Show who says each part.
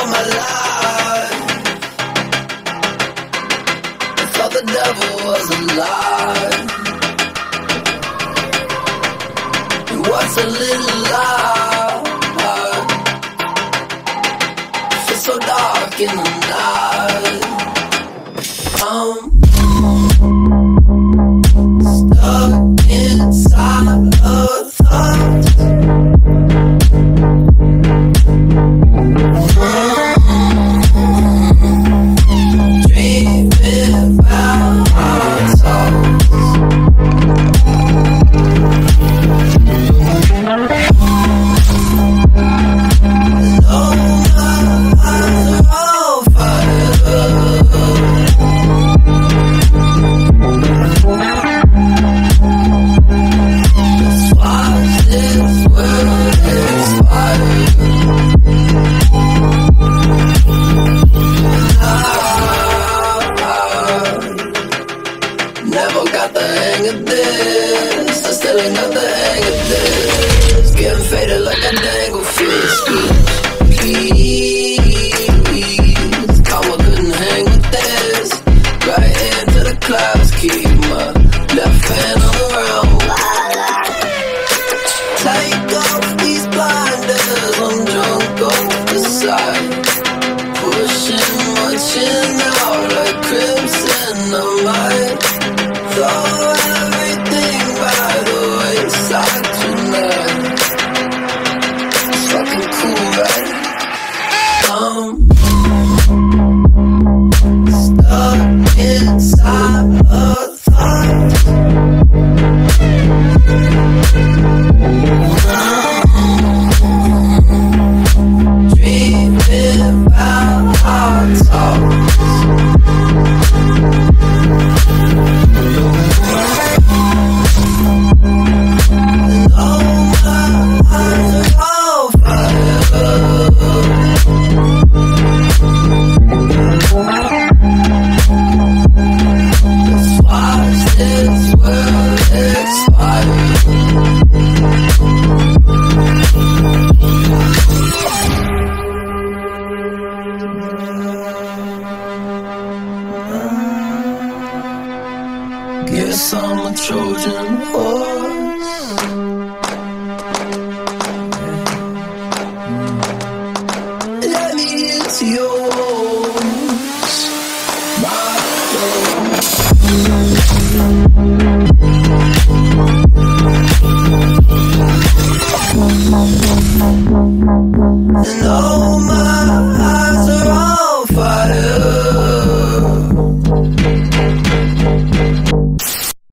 Speaker 1: all my life. I thought the devil was was a little loud. So dark in the night. Of this. I still ain't got the hang of this. Getting faded like a dangle fish. Please, karma couldn't hang with this. Right into the clouds, keep my left hand on the ground. Take off these blinders, I'm drunk off the side. Guess I'm a Trojan horse.